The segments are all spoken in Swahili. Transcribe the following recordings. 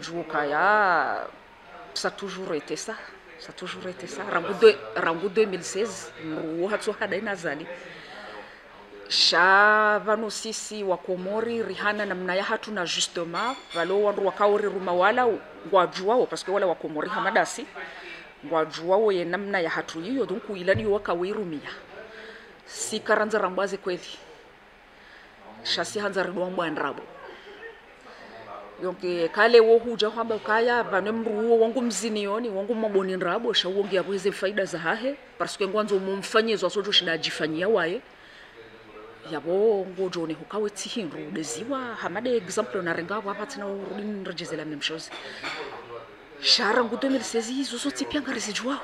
njuo kaya ça a toujours été ça ça a toujours été ça. Rangu 2016 mruo hatso hada inazali sha vano sisi wa komori rihana namna ya hatu na justement valo wandu wakaori ruma wala parce que wala wa komori hamadasi ngwajuao ye namna ya hatu hiyo donc iladi si sikaranza rambwaze kweli. Shasi hanza ridwa mbwandrabo yonke kale wo huja kwamba kaya vane mruo wangu mzinioni wangu maboni nrabo shawongi abweze faida za hahe parce que ngwanzo mumfanyezo asoto shida ajifanyia waye yabo ngojone hukawe tsihinru deziwa hamade example na renga wa patina urudin rejezela memshozi shara ngu 2016 hizo so pia ngarizijwao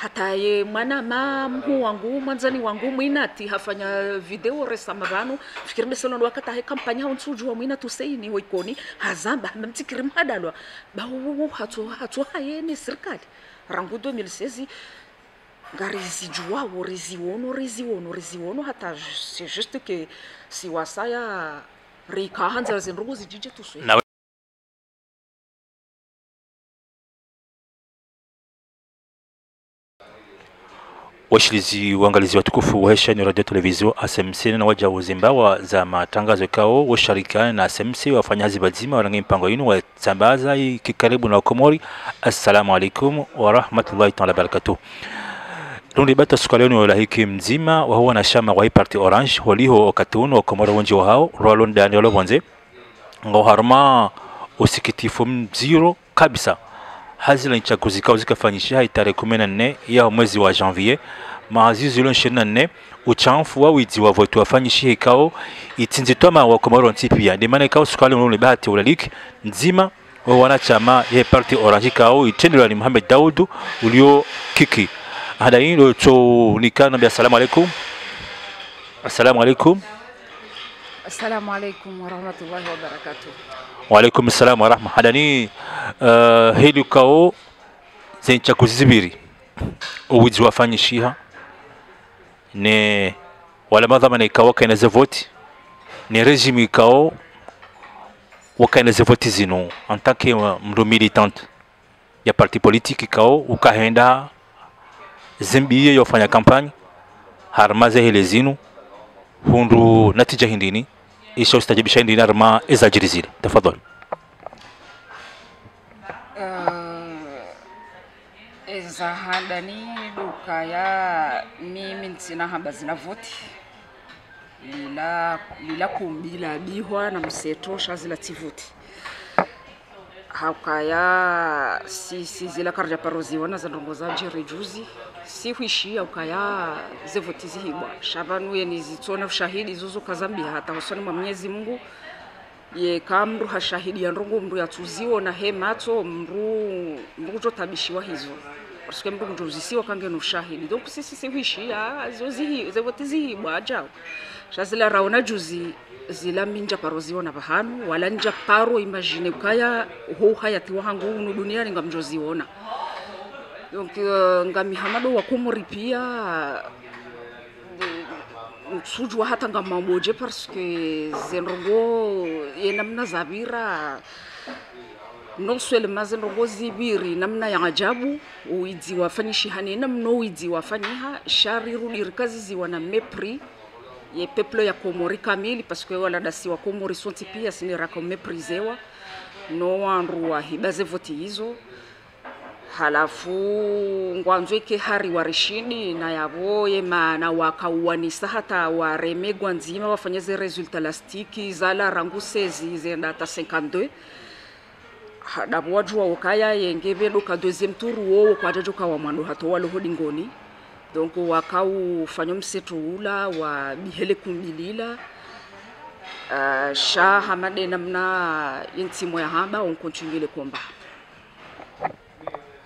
hata manama mhu wangu mwanzani wangu mwinati hafanya video resa mavano fikiri beselon wakata he kampanya hon suju wa mwinatu seini hoikoni hazamba mamtikiri mhadalwa bawo hatu hatu hayeni serikali rangu 2016 ngarizijuwao riziono riziono riziono hata c'est juste que si wasaya rikahanza zinrugu zijije tuswe washilizi waangalizi watukufu wa heshani radio televizio SMC na waja uzimbawa za matangazo kao washirikiana na SMC wafanyazi bazima warangi mpango yinu wasambaza kikaribu na Komori. Assalamu alaikum wa rahmatullahi ta'ala barakatuh. Rundi bata siku leo ni wala hiki mzima wa huwa na shama wa party orange waliho wakati uno wa Komoro wenji wa hao Roland Daniel ngo harma usikitifu mziro kabisa hazila nchaguzi kao zikafanyisha hai tarehe kumi na nne ya mwezi wa janvier. Maazizi ilo ishirini na nne uchamfu wa wizi wa votu wafanyishi ikao itinzitwama wa Komoro ntipia. Ndimana kao sukali ulo bahati ulalik nzima wa wanachama ya parti orange kao itendela ni Muhammad Daudu ulio kiki. Hada lo to nikana bi assalamu alaikum. Assalamu alaikum. Assalamu alaikum warahmatullahi wabarakatuh waalaikum salam warahma hadani uh, hili kao zenchaguzi zibiri uwizi wafanyishiha ne wala madhamana ikawo wakaineze voti. Ne regime ikawo wakaineze voti zino. En tant que mndu militante ya parti politique ikawo ukahenda zimbiye yofanya kampanye harmaze hele zinu hundu natija hindini isha ustajibisha hindini harma ezajirizile tafadhali. Eza handani duka ya mimi ntsina hamba zina voti. Lila lila kumbila bihwa na msetosha zila tivuti hakaya si si zila karja paroziwana za juzi si huishia ukaya zevoti zihigwa. Shabanu ye nizitsona ushahidi zuzu kazambia hata husoni mwa Mwenyezi Mungu. Ye kamru hashahidi ya ndongo mru yatuziwo na he matso mru mru jotabishiwa hizo. Que mru mjozisiwa kange no shahidi donc sisi si huishia zo zihi zevoti zihigwa jao shazila raona juzi zila minja paro ziona bahanu wala nja paro imagine ukaya ho hayati wahangu unu duniani ngamjoziona donc uh, ngamihamado wakumuri pia. Mtsujwa hata ngamamoje parce que zenrongo yenamna zavira. Non seulement zenrongo zibiri namna ya ajabu. Uidzi wafanyishi hani namno uidzi wafanyiha shari rudi kazi ziwa na mepris ye peuple ya komori kamili parce que wala dasi wa komori sonti pia siniraka meprizewa no wandu wahibaze voti hizo halafu ngwanzweke hari warishini na yavo yemana wakauwanisa hata waremegwa nzima wafanyeze resultat lastiki zala rangu sezi zenda hata 52 davo wajua ukaya yenge vedoka deuxième tour wowo kwajajoka wa mwando hato waloho dingoni donc wakaufanya mseto ula wa bihele kumbilila uh, sha hamade namna yentimo ya hamba on continue le combat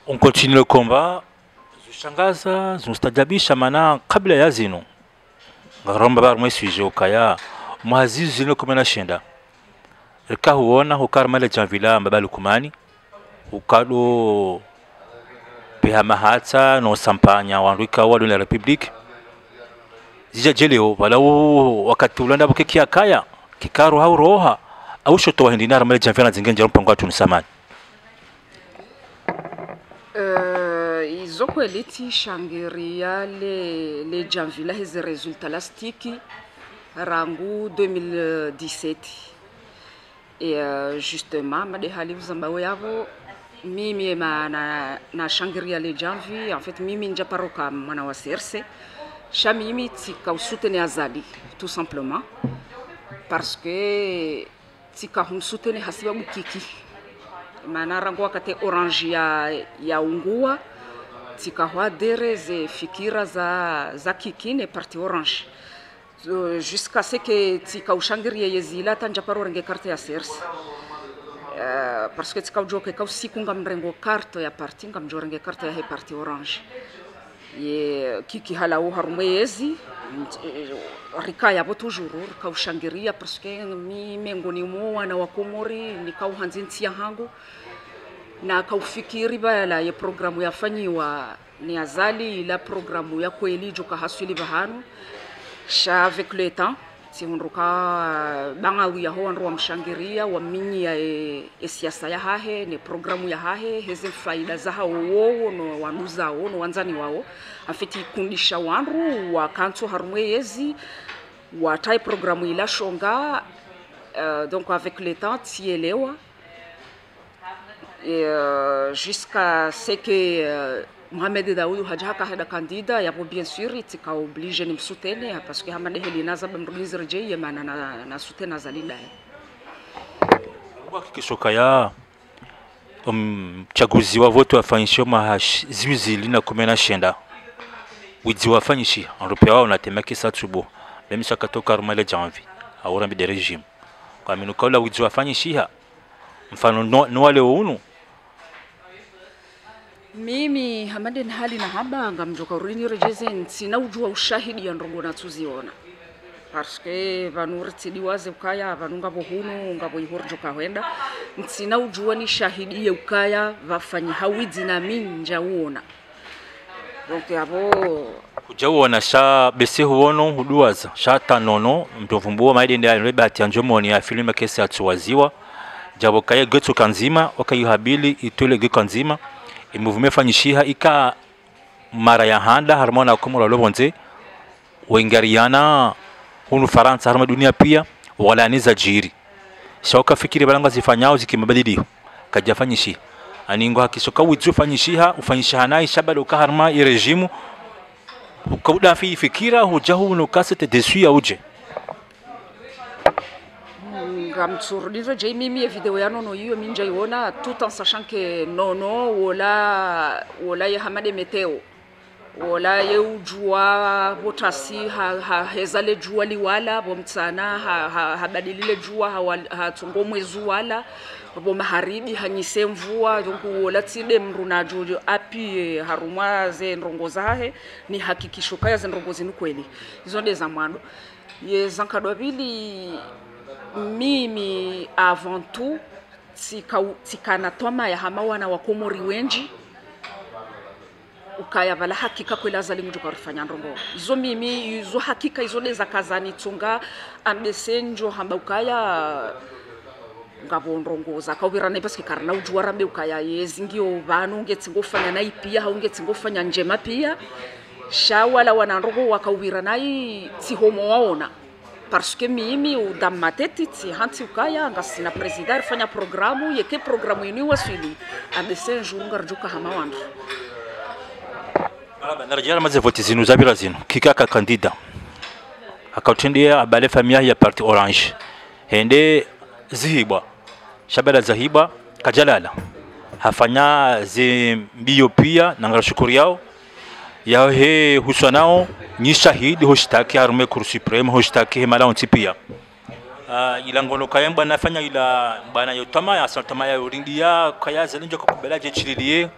on continue le combat. Zishangaza zinostajabisha maana kabla ya zino ngaromba bar mwesije ukaya mwazizi zino kumena shenda rika huona hukarmale janvila mbabali kumani ukado pehama hata no sampanya wanduika wadu la republique zija jeleo walau wakati ulanda buke kia kaya kikaru hau roha. Au shoto wa hindina ramale janvila zingenja mpango watu msamani Euh, izo kweli tishangiria le, le janvila hizi resulta lastiki rangu 2017 et euh, justement made hali uzambao yavo mimi ema na, na shangiria le janvi en fait mimi njaparoka mwana wa serse sha mimi tikausutene azali tout simplement parce que tikahumsutene hasiba bukiki maana rangu wakati orange ya, ya ungua tikahwadere ze fikira za, za kikine parti orange. So, jusqu'à ce que tikaushangirie yezila tanjaparo renge carte ya serse Uh, parce que tikaujoke kausiku ngamrengo carte ya parti ngamjorenge carte ya he parti orange ye kiki halau harumwe yezi rika yavo toujours rikaushangiria parce que mi miongoni mu wana wa komori nikauhanzi ntia hangu. Na kaufikiri bala ye programu yafanyiwa ni azali ila programu ya kweli joka haswili bahano sha avec le temps tihunduka bangawi yaho wandu wamshangiria waminyia e, e siasa ya hahe ne programu ya hahe heze faida za hao wowo no wandu zao no wanzani wao afiti kundisha wandu wakanto harumwe yezi watai programu ila shonga uh, donc avec le temps tielewa euh, jusqu'à ce que euh, Mohamed Daoud haja hada kandida yapo bien sûr itika oblige ni msutene parce que hamade helina za bamrulizi reje maana na, na sutena zalida ya um mchaguzi wa vote wafanyishe mahash ziwizili na kumi na shenda. Widzi wafanyishi anrupia wao natema kisa tubo bemisha katoka rumale janvi aura mbi de regime kwa minukola wizi wa afanyishi ha. Mfano no, no wale unu mimi hamade hali na haba ngamjoka urini rejeze nsina ujua ushahidi ya ndongo natuziona parske vanu ritsidiwaze ukaya vanu ngavo hunu ngavo ihorjoka hwenda nsina ujua ni shahidi ye ukaya vafanyi hawidzi na minja uona. Donc avo kujauona sha bese huono huduwaza sha tanono mtofumbuwa maidi ndi alwe bahati ya filime kesi atuwaziwa jabo kaye getu kanzima wakayuhabili itule getu kanzima imuvume fanyishiha ika mara ya handa harmona kumula lobonze wengariana hunu faransa harma dunia pia wala aniza za jiri. Shauka fikiri balanga zifanyao zikimabadiliho kajafanyishi aningo hakisoka wizu fanyishiha ufanyishiha shabada ukaharma i regime ukauda fi fikira hujahu nukasete desu ya uje ngamtsurudiro je mimi ye video ya nono hiyo minja iona tout en sachant que nono wola wola ye hamade meteo wola ye ujua botasi ha, ha hezale jua liwala bomtsana ha, ha, habadilile jua hatungo mwezi wala bo maharibi hanyise mvua donc wola tside mru na jojo api harumwa ze ndongo zahe ni hakikisho kaya ze ndongo zinu kweli izo za mwano ye zankadwa bili mimi avant tout tikana toma ya hama wana wa komori wenji ukaya vala hakika kwela azali mtu karifanya ndongo. Izo mimi izo hakika izo deza kazani tsunga ambese njo hamba ukaya ngavo ndongoza kaubirana paske karna ujua rambe ukaya yezi ngio vanu ngetsingofanya nai pia haungetsingofanya njema pia. Shawala wana ndongo wakaubira nai tihomo waona parce que mimi udam mateti ti hanti ukaya ngasina president fanya programu yeke programu yenu waswili. Adese njuru ngarjuka hama wandu. Narajara maze voti zinu zabira zinu. Kikaka kandida. Akautendia abale famia ya parti orange. Hende zihibwa. Shabala zahibwa kajalala. Hafanya zimbio pia na ngarashukuri yao he huswa nao ni shahidi hoshtaki harume kuru supreme hoshtaki he mala onti pia uh, ila ngolo kaya bwana fanya ila bwana yotama ya santama ya urindia kaya zelinjo kukubela je chililie.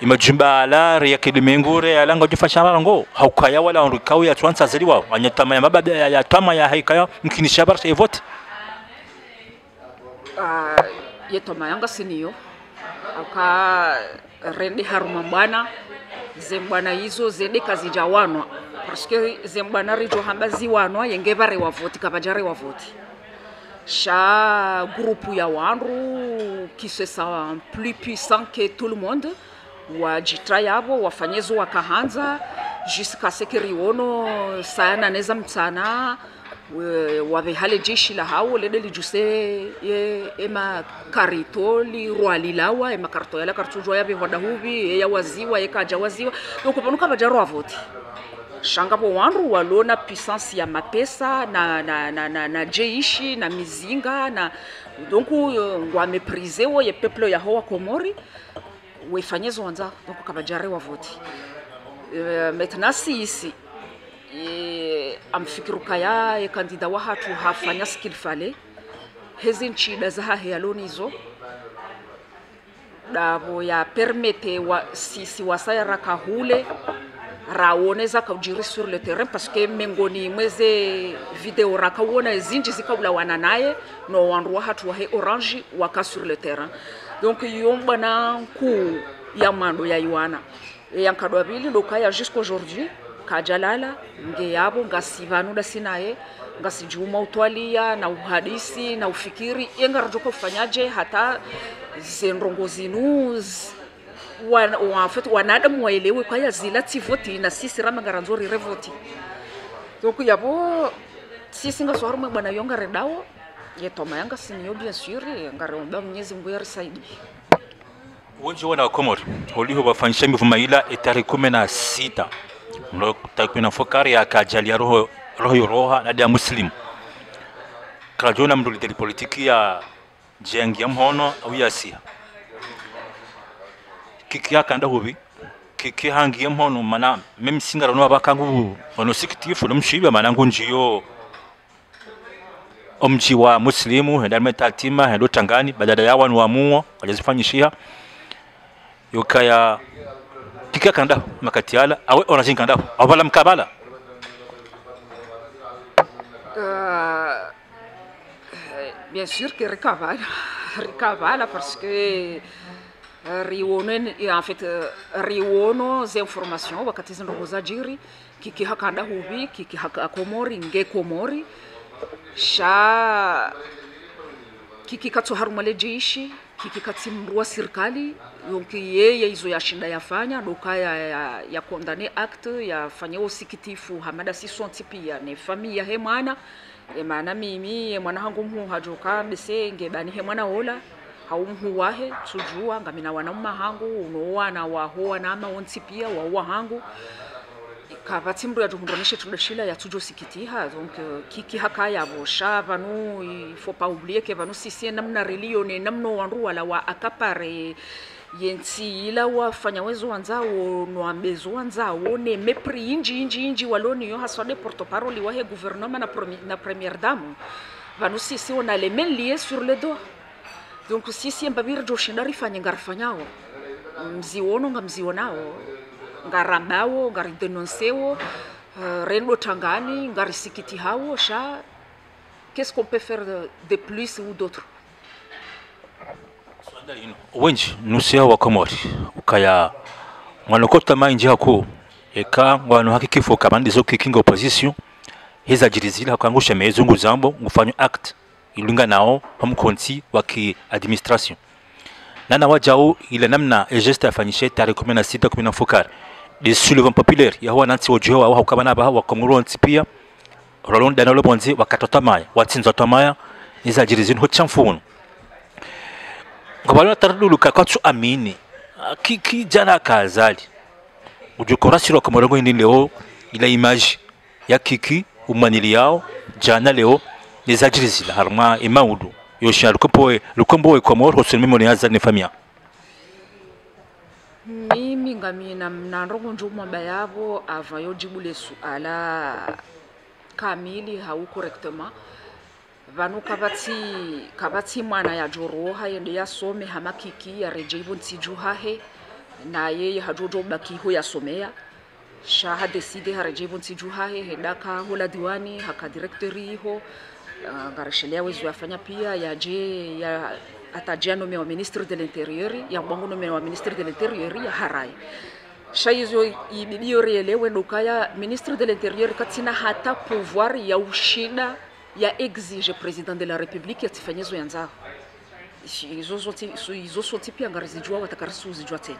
Imajumba ala ya kilimengure ya langa jofa shamba ngo. Haukaya wala onrikau ya twansa zeliwa anyatama ya mababa ya, ya tama ya haikaya mkini shabar se vote. Uh, yetoma yanga siniyo aka rende haruma bwana zembwana izo zede zijawanwa. Parce que zembwana rijo hamba ziwanwa yenge bare voti kabajare wavoti. Sha groupe ya wandu qui se sent plus puissant que tout le monde wajitra yavo wafanyezo wakahanza jusqu'à ce que riono sana neza mtsana we- vehale hale jeshi la hao lede lijuse ye ema karito li rwalilawa ema karito yala kartujwa yave hoda huvi ya waziwa yekaja waziwa. Donc panuka bajarwa avoti shanga vo wandu walona puissance ya mapesa na, na, na, na, na jeishi na mizinga na donc ngwameprise wo ye peuple ya hoa komori wefanyezo wanza donc kabajare wavoti uh, maintenant sisi e, amfikiruka ya ye kandida wa hatu hafanya skill fale. Hezi nchida za hahe alonizo davo ya permete wa sisi wasaya rakahule raoneza kaujiri sur le terrain parce que mengoni mweze video rakauona zinji zikaulawana naye no wandu wa hatu orange waka sur le terrain. Donc yombana nkuu ya mando ya iwana yankadwa vili lokaya jusqu'aujourd'hui kajalala nge yabo ngasivanuda sinaye ngasijuma utwalia na uhadisi na ufikiri yengarajoka ufanyaje hata zendrongo zinu z- wan- wa- en fait wanadamu waelewe kwaya zila tivoti na sisi ramangaranzori revoti. Donc yabo sisi ngasoharumwe bwana yongare dawo yetoma yanga sinio bien sûr ngareomba mwenyezi mungu yarisaidi wenji wana wakomori uliho wafanyisha mivuma ila itari kumi na sita mlo takwina fokari ya ya roho roho yoroha na ya muslim kajona mdu lideri politiki ya jengi ya mhono au ya sia kiki yakanda hubi kiki hangi ya mhono mana mimi singa no abakangu ono sikitifu no mshibe mana ngunjiyo omji wa muslimu henda metatima hendo tangani badala ya wanu wa muo wajazifanyishia yokaya kika kanda makatiala awe orajin kanda avala mkabala? Euh, euh, bien sûr que ricavala ricavala parce que euh, riono en- fait riwono riono za information wakati zindogo za jiri kiki hakanda huvi kiki haka komori nge komori sha kiki katso harumale jeishi kiki serikali donc yeye hizo ya shida yafanya doka ya, ya, ya kondane acte yafanya usikitifu. Hamada sisonti pia ne famille ya he mwana e mana mimi e mwana hangu mhu hajoka bese ngebani he mwana ola haumhu wahe tujua ngamina wana mahangu unowana waho na ama onti pia wa hangu kavati mndu ya tujo sikitiha donc kiki haka ya sha vanu il faut pas oublier que vanu sisi namna religion namno wandu wala wa akapare yensi ila wafanya wezo wanzao wanza wo ne mepri inji inji inji waloni yo haswade porte parole wahe gouvernement na, premier na première dame. Vanu sisi on a les mains liées sur le dos. Donc sisi mbabiri joshinda rifanye ngarifanyao mziwono nga mzionao ngarambawo ngaridenonsewo uh, rendo tangani ngarisikiti hawo sha. Qu'est-ce qu'on peut faire de, plus ou d'autre? Wenji nusia wa komori. Ukaya mwanokota mainji hako. Eka ngwano haki kifo kabandi zo kikinga opposition. Hiza jirizila hakangusha mezungu zambo ngufanyo act ilunga nao hamkonti wa ki administration. Nana wajao ile namna ejeste afanyishe tarehe sita kumi na fukari de soulevant populaire yaho ojo wa hakabana baha wa komoro nti pia. Rolon danalo bonzi wakatota maya watsinza tamaya iza jirizin ho chamfunu. Ngabalona taraduluka kwatsu amini. Kiki ki ki jana kazali ujukora siro komoro ngo ndini leo ila image ya kiki umanili yao jana leo nizajirizila harma imaudu. Lukomboe komoro hosunimimo yaza ne famia mimi ngamina mnandongo njumwamba yavo ava yojibu le suala kamili hau correctement. Vanu kavatsi kavatsi mwana ya joroha yende yasome hamakiki yareje ivo nsiju hahe na yeye hajojo bakiho yasomea sha hadeside hareje ivo nsiju hahe hedaka hola diwani haka directori iho uh, ngareshelea wezo yafanya pia yaje ya atajia nome wa ministre de l'intérieur ya bwangu nome wa ministre de l'intérieur ya harai. Shaizo ibidio rielewe dokaya ministre de l'intérieur katina hata pouvoir ya ushida ya exige president de la république yatifanyezo yanzao izo zote izo sote pia ngarizijua watakarisi uzijua tena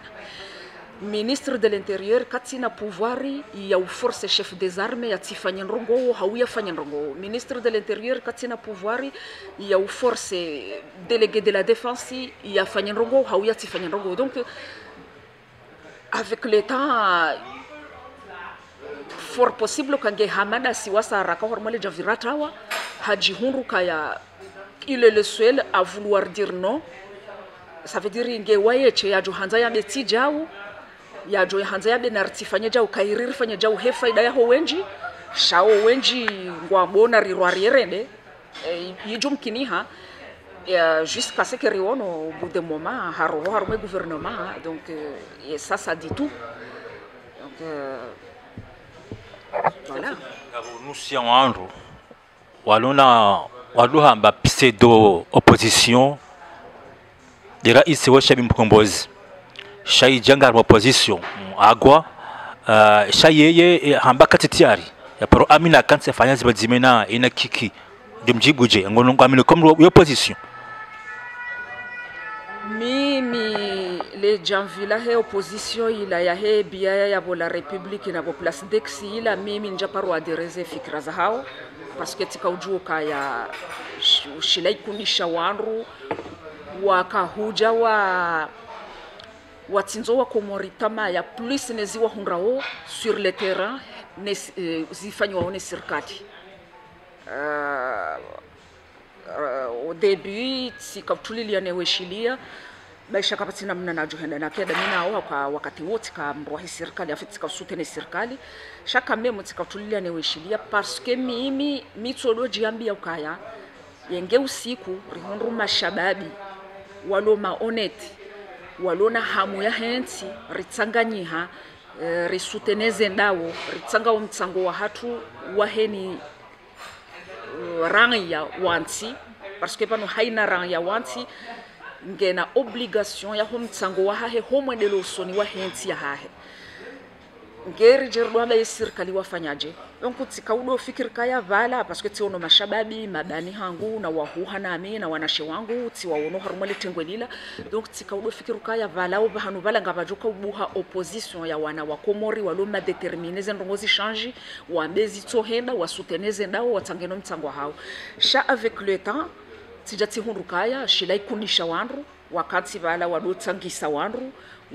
ministre de l'intérieur katina pouvoiri ya uforce chef des armes ya tifanyandrongo hauya fanyandrongo ministre de l'intérieur katina pouvoiri ya uforce délégué de la défense ya fanyandrongo hauya tifanyandrongo donc avec le temps fort possible kange hamada siwasa raka hormale javiratawa hajihundu kaya il le seul à vouloir dire non. Ça veut dire inge wayeche yajo hanza yabe tijao yajo hanza yabe nartifanye jao kairiri fanye jao he faida yaho wenji shao wenji ngwabona rirwarierende e, yijo mkiniha euh, jusqu'à ce que riono au bout d'un moment haro haro me gouvernement donc euh, et ça ça dit tout. Donc euh, voilà. Nusia wandu walona waluhamba pseudo opposition. De rais wa shabi mkombozi shai janga wa opposition agwa uh, shai yeye hamba kati tiari ya pro amina kanse fanya zibadzimena ina kiki. Dimjibuje ngono ngamine comme opposition mimi le janvila he opposition ila ya he biaya ya bola republique na place dexi ila mimi njaparo adereze fikra za hao. Que tikaujuka ya shilaikunisha wanru wakahuja wa watsinzo wa komoritama ya plus neziwahundrawo sur le terrain ne, zifanywawo ne serikali uh, uh, au début sikautulilia neweshilia maisha kapati namna najuhenda nakeda minao kwa wakati wote kamrohi serikali afi tikausutene serikali shaka memo ne weshilia parce que mimi mitsodo jiambia ukaya yenge usiku rihondu mashababi walo maoneti walona hamu ya hensi ritsanganyiha e, risuteneze ndawo ritsangawo mtsango wa hatu waheni uh, rang ya wantsi parce que pano haina rang ya wantsi ngena obligation ya ho mtsango wa hahe homwedelo usoni wa hensi ya hahe ngeri jeridwaba yesirikali wafanyaje donc tikaudo fikiri kaya vala que tiono mashababi madani hangu na wahuha nami na wanashe wangu tiwaono harumwele tengwelila donc tikaudo fikiri kaya vala o bahanu vala ngavajuka ubuha opposition ya wana wa komori walo madetermine ndongo zishanji wambezi tsohenda wasuteneze ndao watangeno mtsango hao. Sha avec le temps tija tihundukaya shila ikundisha wandu wakati vala wadotsangisa wandu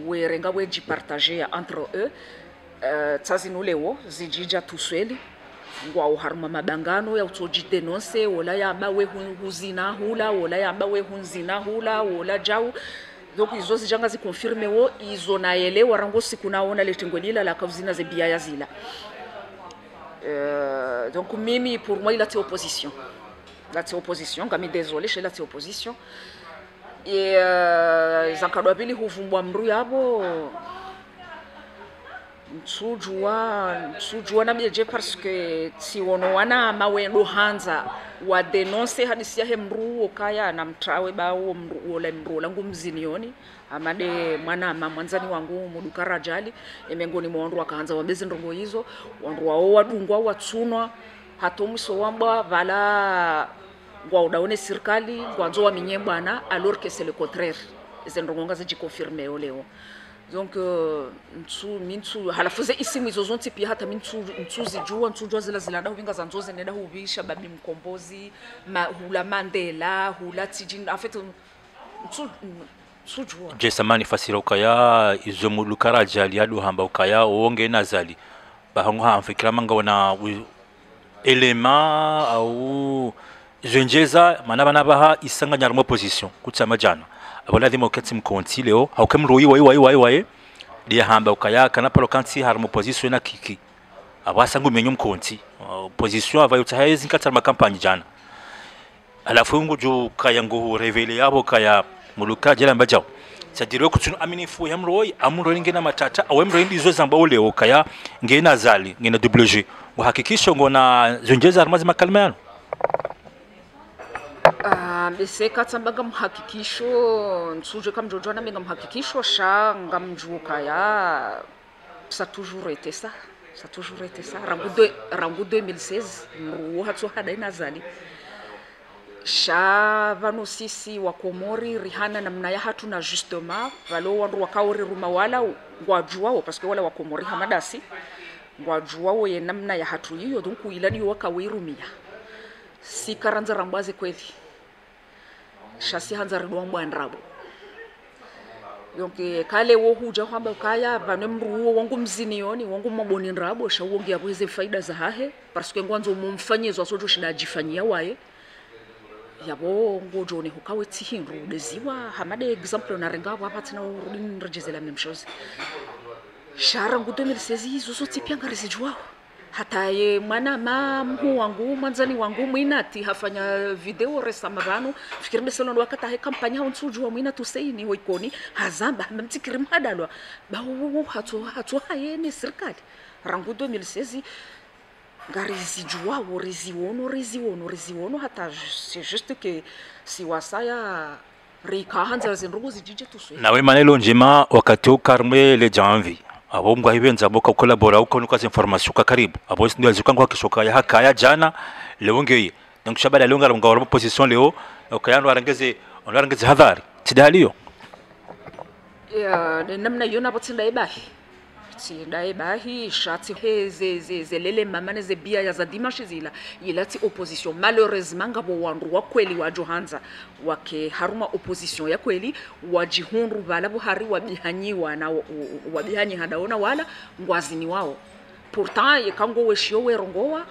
werenga wejipartage entre eux uh, tsazinulewo zijija tusweli. Ngwao uharuma mabangano ya utsoji denonse wola yamba we huzina hula wola yamba we hunzina hula wola jau. Donc izo zijanga zikonfirme wo izo naelewa rango siku naona letengwelila la kavzina ze biaya zila. Uh, donc mimi pour moi il a été opposition. La ti opposition ngami désolé chez la ti opposition. Et uh, zankadwa pili huvumbwa mru yabo mtsujua mtsujua na bieje parce que tsiwono wana mawendo hanza wa denonce hadisi yahe hemru okaya na mtrawe bawo mru ole mru langu mzinioni amade mwana ama mwanzani wangu muduka rajali emengoni mwandu akaanza wabezi ndongo hizo wandu wao wadungwa watsunwa hatomwiso wambwa vala ngwaudaone serikali ngwanzo wa minye bwana alors que c'est le contraire zendongo ngaze jikonfirme leo donc uh, ntsu mintsu halafuze isimu izo zonse pia hata mintsu ntsu zijua ntsu jua zila zila dahu vinga zanzoze nenda huvisha babi mkombozi ma, hula mandela hula tijin afet ntsu ntsu jua. Je samani fasira ukaya izo mulukara jali adu hamba ukaya onge nazali bahangu ha mfikira manga wana elema au zenjeza mana bana baha isanganya position kutsama jana abola dimo kati mkonti leo. Au kem roi wai wai wai wai. Dia hamba ukaya kana palo kanti harmo position na kiki. Abasangu menyo mkonti. Position avayo yutahezi nkata ma campagne jana. Alafu ngo jo kaya ngo revele yabo kaya muluka jela mbajao sadiro kutunu aminifu ya mroi amro ngena matata awe mroi ndizo zamba ole kaya ngena zali ngena WG uhakikisho ngona zonjeza armazi makalma yano Uh, bese katsambaga mhakikisho nsuje kamjojwana menga mhakikisho sha ngamjuka ya. Ça toujours été ça ça toujours été ça rangu de rangu 2016 mruo hatso hada inazali sha vano sisi wa komori rihana namna ya hatu na justement valo wandu wakaori ruma wala ngwajuwao parce que wala wa komori hamadasi ngwajuwao ye namna ya hatu hiyo donc ilani wakawirumia sikaranza rambwaze kweli shasi hanza ridwa mbwandrabo donc eh, kale wo huja kwamba kaya vane mruo wangu mzini yoni wangu maboni nrabo sha wongi yabweze faida za hahe parce que ngwanzo mumfanyezo asoto shida jifanyia waye yabo ngojone hukawe tsihindu deziwa hamade example na renga hapa tena urudin rejezela memshozi shara ngu 2016 izo so tsipianga rezijwao hata ye mwana ma mhu wangu mwanzani wangu mwinati hafanya video resa vanu fikiri beselo ndo wakata kampanya kampanya hon wa mwina tuseini hoikoni hazamba mamtikiri mhadalwa. Bawo hatu hatu hayene serikali rangu 2016 gari zijua wo rezi wono rezi wono rezi wono. Hata c'est juste que rika rikahanza zinrugu zijije tuswe. Nawe manelo njema wakati ukarmwe le janvi abo mbwa hibenza boka collabora uko nukaza information ka karibu. Abo ndio azikangwa kishoka ya hakaya jana leo ngeye donc shabada leo ngara ngawara position leo okayano arangeze onarangeze hadhari. Tidaliyo ya namna yona botsinda ebahi shati he ze ze zelele mamane za dimashi zila ilati opposition. Malheureusement ngabo wandu wa kweli wa johanza wake haruma opposition ya kweli wajihundu bala buhari wabihanyiwa na wabihanyi hadaona wala ngwazini wao. Pourtant yekango weshio werongowa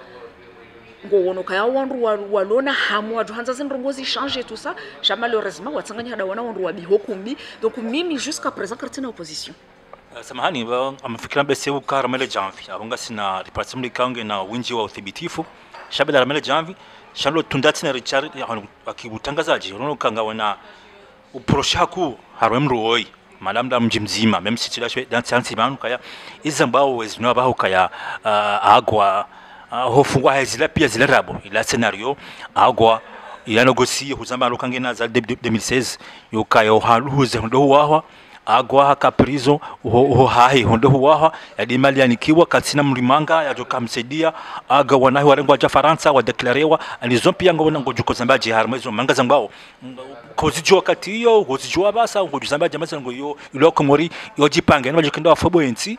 ngowonoka ya wandu wa- walona hamu wajohanza zinrongo zichange tout ça. Jamais malheureusement watsanganya hadaona wandu wabihokumbi donc mimi jusqu'à présent kartina opposition samahani amefikiria amefikira bese Karamele Jamvi. abonga sina department kange na winji wa uthibitifu. La Karamele Jamvi, shamlo tundati na richard akibutangazaji rono kanga wana uproshaku harwe mruoi malamda mji mzima. Meme si tilashwe dansi ansi banu kaya izambao wezino abaho kaya uh, agwa uh, hofungwa hezila pia zile rabo ila scenario agwa ila negosie huzamba lokange na za 2016 yokaya ohaluze ndo wahwa agwa haka prizo ho, ho hahi hondo huwaha yadi mali yanikiwa katsina mlimanga yajokamsaidia aga wanahi warengo waja faransa wadeklarewa alizompia ngo ngo juko zambaje har mwezo manga zambao kozijo wakati hiyo kozijo basa ngo zambaje masa ngo yo ilo mori yo jipange nwa jikenda fobo ensi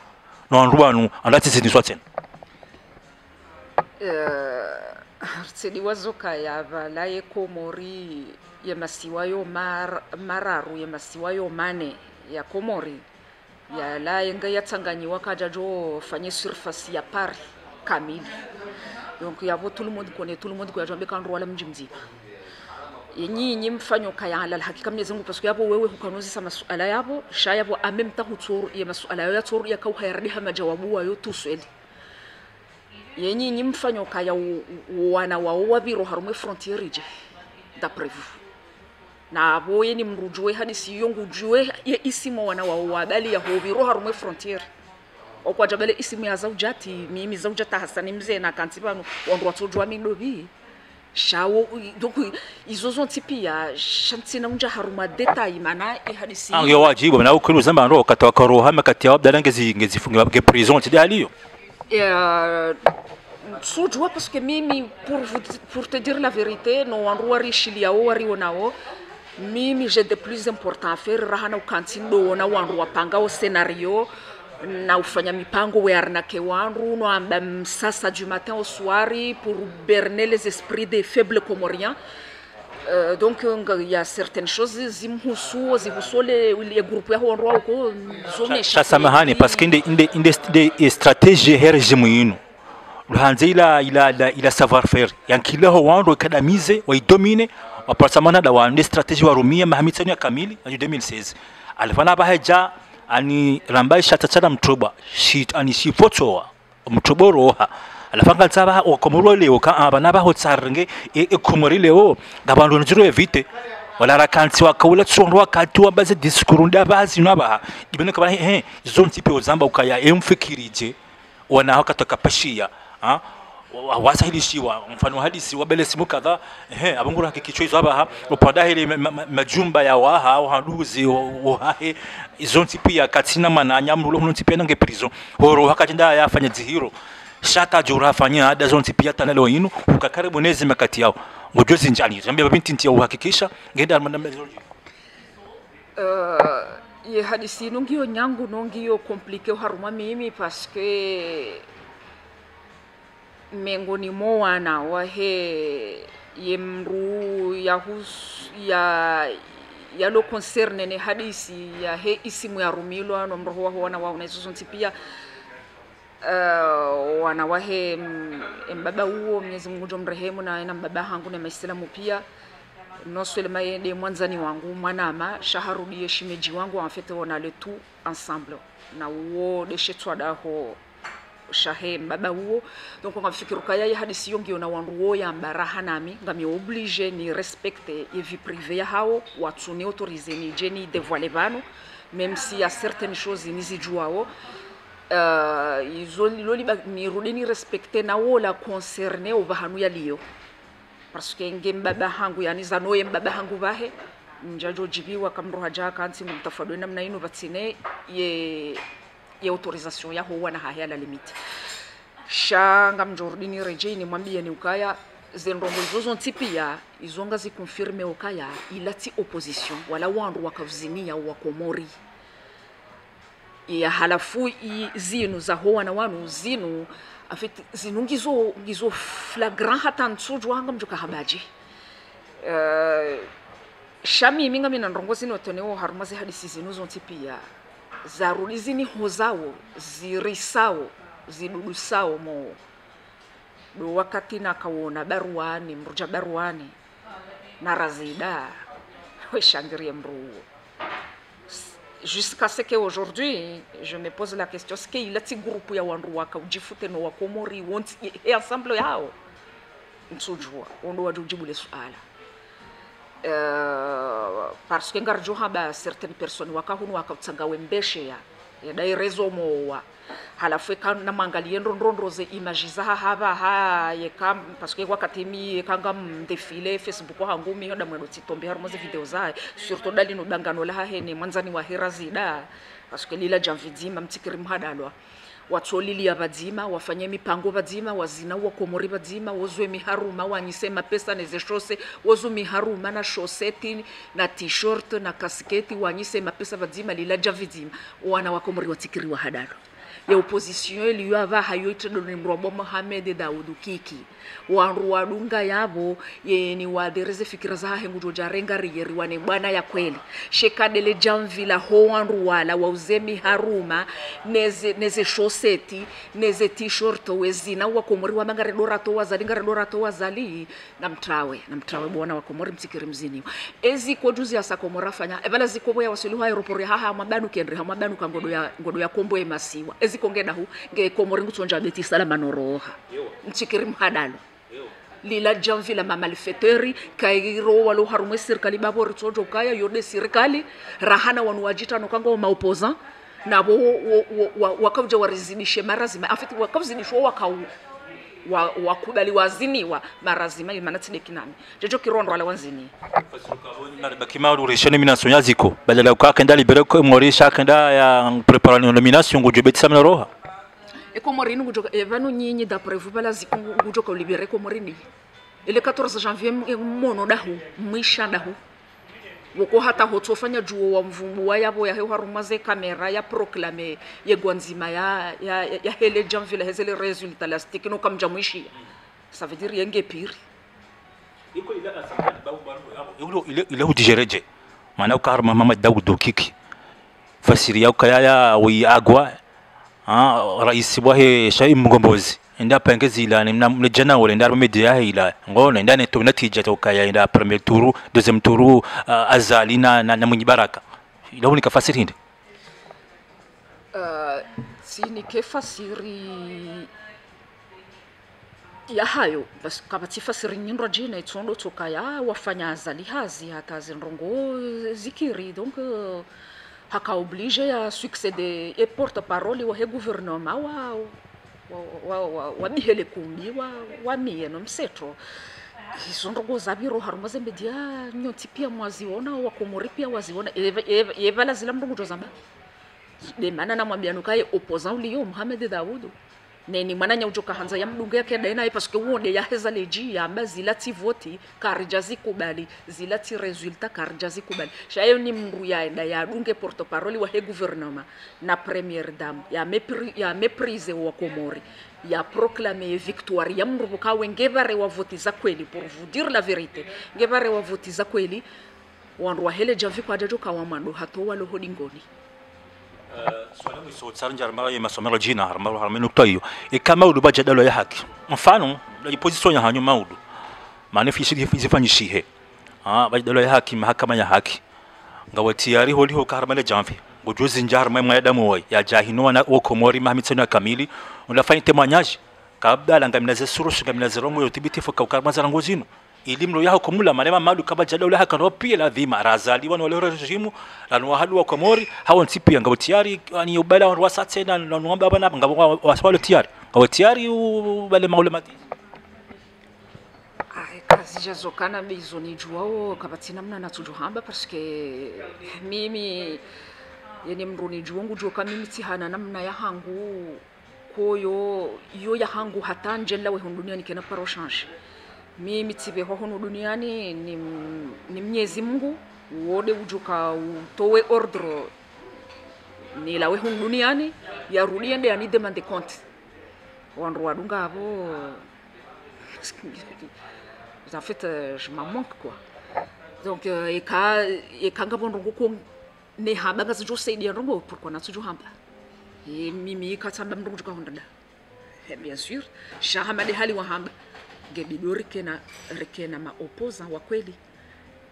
no nruanu andati zini swaten tsedi wazoka ya vala ye komori ye masiwa yo mar, mararu ye masiwa yo mane ya komori yala yenga yatsanganyiwa kaja jo fanye surface ya pari kamili. Donc yavo tout le monde connaît tout le monde kuyajwambe kan wala mji mzima. Yenyinyi mfanyo kayala hakika mwenyezi Mungu que yabo wewe hukanozisa masuala yabo sha yabo amem ta hutsuru ya masuala yao ya tsuru ya kau hayardi wa jawabu wayo tusweli yenyinyi mfanyo kaya u- u- wana wao waviro harumwe frontiere je d'après vous na boye ni mrujwe hadi siyo ngujwe ye isimo wana wa wadali ya hoviro harumwe frontier okwa jabele isimu ya zaujati mimi zaujata hasani mzee na kantibano wandu watojwa midobi shawo donc izo zonti pia shantina unja haruma detail mana e hadisi yo wajibu na ukulu zamba ndo katwa roha makati ya abdala ngezi ngezi fungi ke prison tidaliyo Euh, sujua parce que mimi pour, vous, pour te dire la vérité no wandu wari warionao mimi j'ai de plus important à faire. Raha na ukantini doona wandu wapangao scenario. Na ufanya mipango wearinake wandu noamba msasa du matin au soir pour berner les esprits des faibles comoriens. Euh, donc il y a certaines choses zimhusu zihusu le, le groupe ya wandu wauko sha samahani parce que inde inde inde, inde strategie her regime yinu. Luhanze ila ila ila, ila savoir faire. Yankileho wando kadamize waidomine waparsamana da wande strategie warumia mahamitsani ya kamili na 2016 alifana baheja ani rambai shatatana mtroba shit ani shipotoa mtrobo roha alafanga tsaba wakomoro leo ka abana baho tsarnge e, e komori leo gabandu njiro evite wala rakansi wakawula tsondo wakati wambaze diskuru ndabazi naba ibene kabana he zo pe ozamba ukaya emfikirije wana hakatoka pashia ha wasahilishiwa. Mfano hadisi wabele simu kadha ehe abungura kikicho abaha upadahili majumba ya waha au haduzi wahe izonti pia katina mananya mrulo huno pia nange prison. Horo ya yafanya zihiro shata jura fanya ada zonti pia tanalo inu ukakaribu nezi makati yao. Ngojozi njani? Zambia binti ntia uhakikisha ngenda almanda uh, ye hadisi nongiyo nyangu nongiyo komplike haruma mimi parce que mengoni mo wana wahe ye mru ya hus ya ya lo concerne ne hadisi ya he isimu ya rumilo ano mroho wa wana wa zonti pia. Uh, wana wahe mbaba huo Mwenyezi Mungu mrehemu na ina mbaba hangu na maislamu pia. Noswelema yende mwanzani wangu mwanama shaharudie shimeji wangu en fait le tout ensemble. Na uo deshe twadaho shahe mbaba huo donc ngamfikiruka yaye hadisi yongi ona wandu wo yambaraha nami ngami oblige ni respecte ye vie privée ya hao. Watu ni autorisé ni jeni dévoiler vano même si ya certaines choses nizijuao uh, izo loliba nirudi ni respecte na wo la concerne ovahanu yaliyo parce que nge mbaba hangu yani zanoye mbaba hangu vahe. Njajo jibiwa kamroha jaka ansi mtafadwe namna ino vatsine. Ye ye autorisation ya huwa na haya la limite shanga mjordini reje ni mwambie ni ukaya. Zendongo izozo pia izonga zikonfirme ukaya ilati opposition wala wandu ya wakomori ya halafu zinu za hoa na wanu zinu afit zinu ngizo ngizo flagrant hata ntsuju hanga mjuka habaji. Uh, shami minga mina ndongo zinu toneo harumazi hadisi zinu zonti pia zarudi zini hozawo zirisao zidudusao mo do wakati nakawona baruani mruja baruani narazida weshangirie mruo. Jusqu'à ce qu'aujourd'hui, je me pose la question, est-ce qu'il a groupe ya wandu waka ujifute no wakomori wonti ensemble yao. Nsujua ondo wajujibu le suala uh, parce que ngarjo haba certaines personnes wakahunu wakatsanga wembeshe ya. Yadai rezo mowa. Halafu eka namangalie ndondondoze image zaha hava ha yekam parce que wakati mi ekanga mdefile facebook hangu mi yoda mwendo titombe harumo zi video zaha surtout dali no dangano la hene mwanzani wa hera zida. Parce que lila jamvidima mtikiri mhadalwa watsolilia vadzima wafanye mipango vadzima wazina wakomori vadzima wozwe miharuma wanyise mapesa nezeshose wozu miharuma na shoseti na t-shirt na kasketi wanyise mapesa vadzima lila javidzima wana wakomori watikiriwa hadalo ya opposition iliyo ava hayo itedoni mrobo Mohamed Daudu kiki. Wandu wadunga yavo yeni wadereze fikira za hengu jojarenga riyeri wane bwana ya kweli. Shekadele jamvila ho wandu wala wauzemi haruma neze neze shoseti neze t-shirt wezina wakomori wa mangare dorato wazali ngare dorato wazali na mtrawe na mtrawe bwana wakomori mtikiri mzini. Ezi kwa juzi ya sakomora fanya evala zikobo ya wasilu aeroport haha mabanu kendri ha mabanu kangodo ya ngodo ya kombo ya masiwa. Ezi kongeda hu nge komori ngutsonja beti ntsikiri mhadalo lila jamvi la mamalfeteri kairo walo harumwe serikali babo ritsojo kaya yode serikali rahana wanu wajitano kango navo nabo wakavja warizidishe marazima. Afiti wakavzidishwa wakau wa, wakubali waziniwa marazima manatsideki nami jojo kirondo ala wanzini. Bakima urishane nomination yaziko badala ukakenda kenda libereko morisha kenda ya preparani nomination ngujo betisa eko roha ekomorini ngujoka evanu nyinyi d'après vous bala ziku ngujoka libereko mwarini ele 14 janvier mono dahu mwisha dahu woko hata hotsofanya juo wa mvumbu wa yabo ya hewarumaze kamera ya proclame ye gwanzima ya ya, ya, ya hele janvier hezele resulta la stick no kamja mwishi ça veut dire yenge pire ile udijereje maana ukar mama Daud kiki fasiri yao kaya wi agwa ah rais wahe shai mgombozi inda pange zila ni mna jana wala inda media ila ngona inda neto natija to kaya inda premier tour deuxième tour azali na na, na mwenye baraka. Ila unika fasiri hindi uh, sinike kefasiri ya hayo basi kama tifasiri nyindwa jina itsondo tsokaya wafanya azali hazi hata zinrongo zikiri donc uh, haka oblige ya succéder e porte parole wa he gouvernement wa wa wa wa kumbi wa wa mie no mseto. Izo ndogo zabiro haruma zembe dia nyoti pia mwaziona wakomori pia waziona. Yevala zila mndongo jozamba de mana na mwambia nukaye opposant uliyo muhamedi Daoud neni mwananya ujoka hanza ya mdungu yake daina parce que ya heza leji ya amba zilati voti karija zikubali zilati resultat karija zikubali. Shayo ni mru ya yadunge ya dunge porte parole wa he gouvernement na premier dame ya mepri, ya meprise wa komori ya proclamer victoire ya mru kawe ngevare wa voti za kweli pour vous dire la vérité ngevare wa voti za kweli wandu wa hele javi kwa jajo kawa mando hato walo masomero jina harmaro harmeno nukta hiyo. Ikama udu ba jadalo ya haki mfano la position ya hanyu maudu shiri zifanyishihe ah ba jadalo ya haki mahakama ya haki. Ngawa tiyari holi ho karmale jamvi. Ujuzi njar mwe mai damu wai ya jahino na okomori mahmitseno kamili. Unafanya temanyaji kabla la ngamina ze surush ngamina ze romo yotibiti foka ukarma ilimlo yaho komula manema malu kaba jada haka hakano pia la dhima. Razali wana wale rejimu la no halu wa komori nsipi ntipi ngabo tiari ani ubala wa wasatse na no wana bana ngabo waswalo tiari. Ngabo tiari ubale maule mati? Kabatina mna natujuhamba hamba que mimi yani mruni juongu joka mimi tihana namna ya hangu koyo yo hangu hata njela we nikena paro change mimi tibe huno duniani ni, ni mnyezi Mungu. Uode ujuka utowe ordre ni huno duniani yarudie nde ani demande compte wandu wadunga abo en fait je m'en manque quoi. Donc euh, eka eka ngabo ndongo ko ne hamba ngazi jo saidia ndongo pourquoi na tujo hamba e mimi ikatsamba ndongo joka hondada Eh, bien sûr. Shahama de hali wa hamba ngebido rikena rikena ma opposant wa kweli.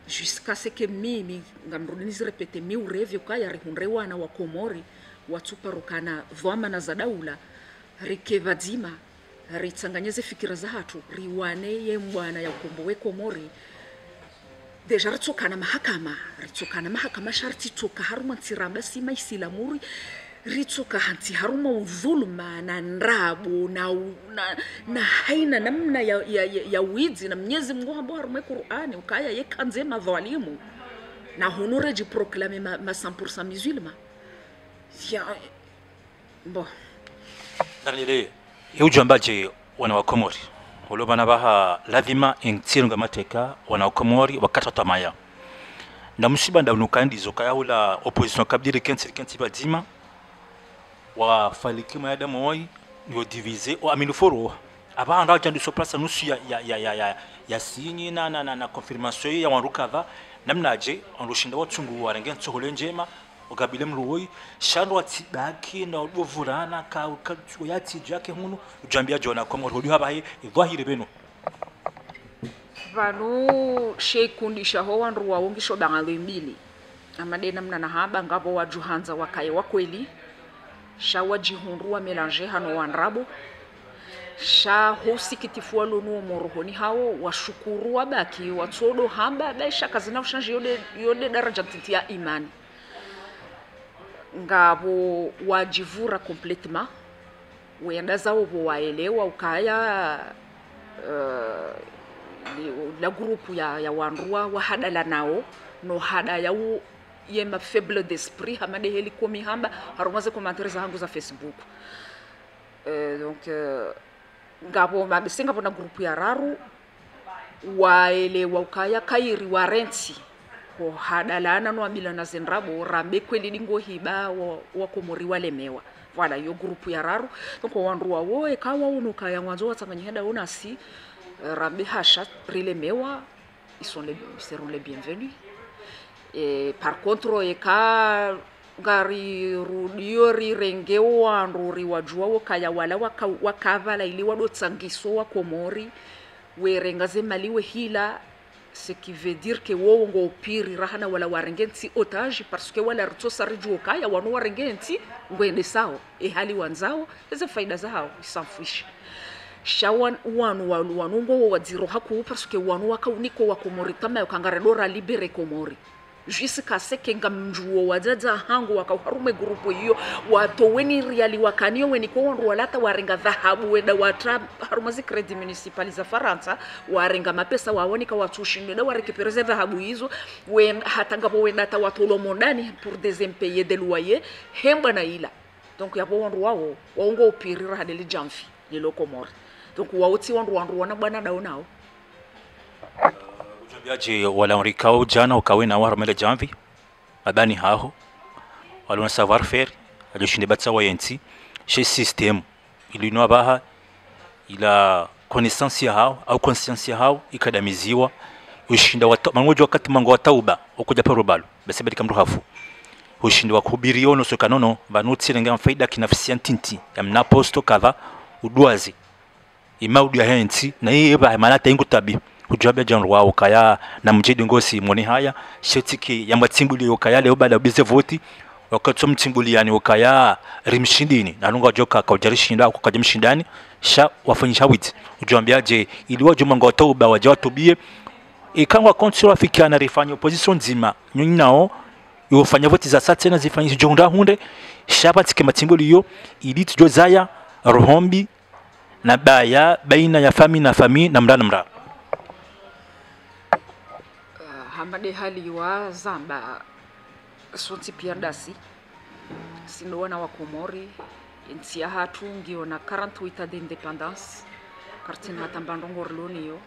Jusqu'à ce que mimi ngamrudi nizirepete mi urevyo kaya rihunre wana wa komori watuparukana vwama na za daula rikevadzima ritsanganyeze fikira za hatu riwane ye mbwana ya ukombo we komori. Deja ritsokana mahakama ritsokana mahakama ntsiramba maisila isilamuri ritsoka hanti haruma udhuluma na ndrabu na, na, na haina namna ya, ya, ya, ya widzi na mnyezi mungu ambao harume qurani ukaya ye kanze madhalimu. Na honore jiproklame ma, ma 100% musulma ya bon darnile yeujambaje wana wa komori ulo bana baha lazima intsirunga mateka wana wa komori wakata tamaya na msiba ndanuka zokayaula opposition kabdiri kensi kensi badima wa faliki ma yada moi yo diviser o amino foro. Aba anda jandu so place nusu ya ya ya ya ya, ya sinyi na na na, na confirmation ya wanrukava namnaje namna je on rushinda watsungu warenge tsohole njema ugabile mruoi shando watibaki na ubuvurana ka ka yati jake hunu ujambia jona kwa hodi haba hi dhahiri beno. Vanu sheikundisha ho wanruwa wongisho bangalo mbili. Amade namna na haba ngavo wajuhanza wakaye wa kweli sha wajihundu melange hano wanrabu sha hosikitifu walonu morohoni hao washukuru wabaki watsodo hamba baisha kazina ushanje yode, yode daraja ya imani ngavo wajivura completement wenda zao bo waelewa ukaya uh, la grupu ya, ya wanrua wahadala nao no hada yau yema faible d'esprit hamade heli komi hamba harumaze komantere za hangu za facebook. Euh donc uh, ma singa ngavo group ya raru waelewa ukaya kairi warensi ko hadalana no abilana zenrabo rambe kweli dingo hiba wa- wakomori walemewa wala yo group ya raru. Donc wandu wawo ekawa uno kaya mwanzo watsanganyiheda unasi si rambe hasha rilemewa ils sont les, seront les bienvenus et par contre eka ngari rudio rirenge wandu wo kaya wala waka, wakavala ili wadotsangiso wa komori. Werenga zemaliwe hila ce qui veut dire que wo ngo upiri rahana wala warenge otage parce que wala ritsosa rijuo kaya wano warenge ngwende sao e hali wanzao eze faida zao isanfuisha shawan wanu wanu wanu ngo wadziro haku parce que wanu wakauniko wa komori kama yakangare dora libere komori nga mjuo wadzadza hangu wakauharume gurupu iyo watoweni riali wakaniyo weni ko wandu walata warenga dhahabu weda watra haruma zi municipali za faransa warenga mapesa wawonika watsushindweda warekepereze dhahabu izo wen hatangavo wedata watolomondani pour des impayés de loyer hembwa na ila. Donc yapo wanru wawo waungo upirira hadeli jamfi lilo komori donc wauti wanru wanru wana bwana dao nao ujambiaje walaurikao jana ukawe na waramele jamvi abani haho walona savoir faire alioshinde batsa wayensi chez system. Ilinwa baha ila connaissance ya hao au conscience ya hao ikadamiziwa. Ushinda mangojo wakati mango wa tauba ukuja parobalo basi bali kamru hafu. Ushinda wa kuhubiri no soka nono vanuti lenga faida kinafsi ntinti ya mnaposto kadha udwazi imaudi ya hensi na hii ba maana taingu tabi kujabe janru wao kaya na mjidi ngosi moni haya. Shetiki ya matimbuli okaya leo baada bize voti wakati mtimbuli yani ukaya rimshindini na lunga joka kaujarishinda kwa kajem shindani sha wafanyisha witi ujambiaje ili wajuma ngoto uba waje watubie. Ikangwa konti wafikiana rifanya opposition nzima. Nyinyi nao yofanya voti za sate na zifanyi jonda hunde. Shaba tike matimbuli yo ili tujozaya rohombi na baya baina ya fami na fami na mra na mra uh, hamade hali wa zamba sonsi pia dasi. Sindowana wa komori nti ya hatu ngiona 48 de independance kartini hatambandongor loniyo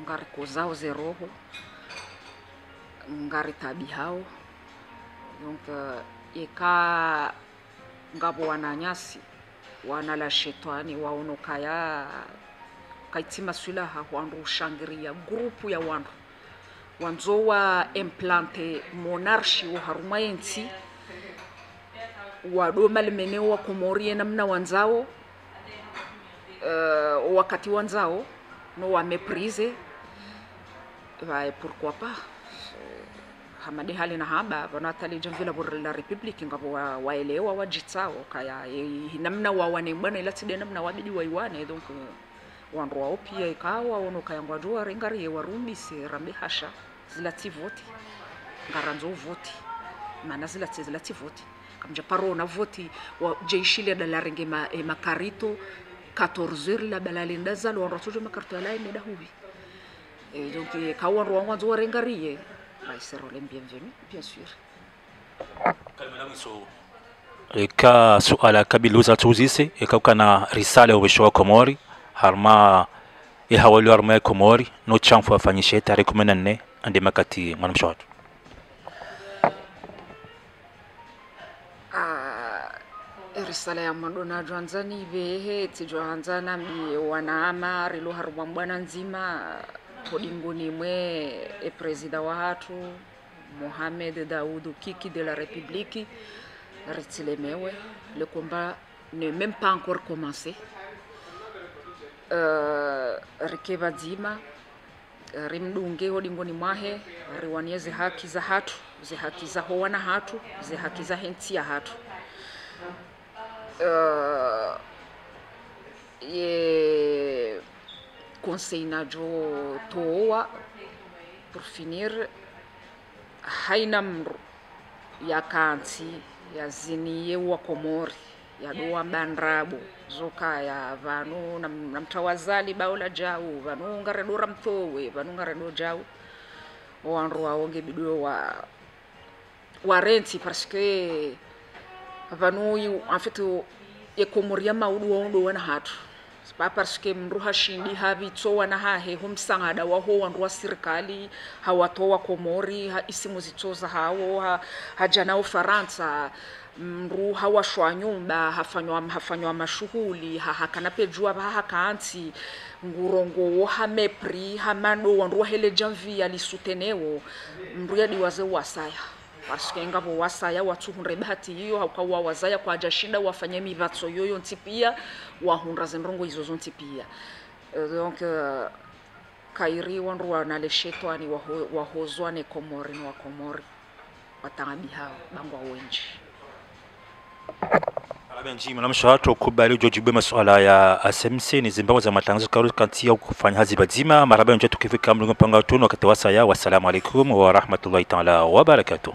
ngari kozao zeroho ngari tabi hao. Donc eka ngabo wananyasi wanala shetani waono kaya kaitima swilaha wandu ushangiria grupu ya wandu wanzo wa implante monarshi wa haruma yensi wado malimene wa komorie namna wanzao uh, wakati wanzao no wameprize vae pourquoi pas hamade hali na haba vanatali jamvila bor la republic ngavo wa, waelewa wajitsao kaya e, namna wawane bwana ila tide namna wabidi waiwane donc uh, wandu wao pia ikawa ono kaya rengari ringari warumbi se rambe hasha zilati voti ngaranzo voti mana zilati zilati voti. Kamja paro na voti wa jeishile da larenge ma, e, makarito 14 heures la balalinda zalo wandu watojo makarito ala ine da hubi e, donc e, kawa wandu wangu wa ringari bah, ils seront les bienvenus, bien sûr. eka suala kabiluza tuzise eka kana risala ubisho wa komori harma e hawali harma ya komori no chamfu afanyishe tarehe kumi na nne andi makati mwanamsho watu Ah, risala ya madona jwanzani behe tijwanzana mbi wanaama rilo harumwa mbwana nzima podingoni mwe e presida wa hatu Mohamed Daoud Kiki de la République ritilemewe le ne même pas encore commencé uh, rekeva dzima rimdunge hodingoni mwahe riwanie ze haki za hatu ze haki za howana hatu ze haki za henti ya hatu. Uh, ye conseil najo toa pour finir haina mru ya ya ziniye wa komori ya doa bandrabo zoka ya vanu na, na mtawazali baula jau vanu ngaredora mtowe vanu ngaredo jau. Wandu aonge bidwe wa wa renti parce que vanu en fait e komoria maudu waudo wana hatu. Pa parce que mndu hashindi havitsowa na hahe humsangada waho wandu wa serikali hawatowa komori ha isimu zitsoza hawo ha, hajana ufaransa mndu hawashwa nyumba hafanywa hafanywa mashughuli hahakanapejua hahakaansi ngurongowo hamepri hamado wandu wahele janvi alisutenewo. Mndu yadiwaze wasaya parce que ngavo wasaya watsuhunre bahati hiyo haukawa wazaya kwa ajashinda wafanye mivatso yoyo ntipia wa wahunra zenrongo izozo nti pia Euh, donc uh, kairi wandu wanale shetani waho, wahozwa ne komori ni wakomori watangabi hao bangwa wenji Benji mwanamsho watu kubali ujojibwe masuala ya SMC ni Zimbabwe za matangazo karu kanti ya kufanya hazi badzima maraba njoo tukifika mlungu panga tuno wakati wasaya wassalamu alaikum wa rahmatullahi ta'ala wa barakatuh